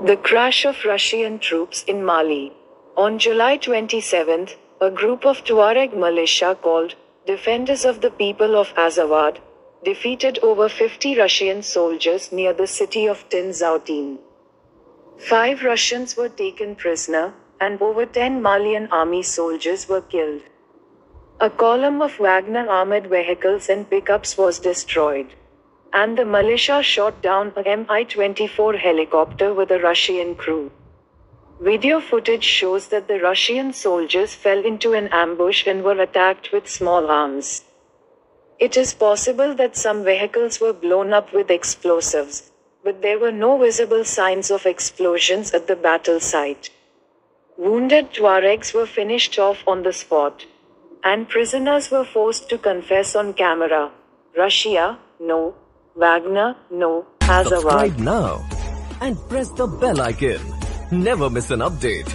The crash of Russian troops in Mali. On July 27th, a group of Tuareg militia called Defenders of the People of Azawad defeated over 50 Russian soldiers near the city of Tin-Zaouatine. Five Russians were taken prisoner, and over 10 Malian army soldiers were killed. A column of Wagner armored vehicles and pickups was destroyed. And the militia shot down a Mi 24 helicopter with a Russian crew. Video footage shows that the Russian soldiers fell into an ambush and were attacked with small arms. It is possible that some vehicles were blown up with explosives, but there were no visible signs of explosions at the battle site. Wounded Tuaregs were finished off on the spot. And prisoners were forced to confess on camera. Russia, no. Wagner, no. Azawad. Subscribe now and press the bell icon. Never miss an update.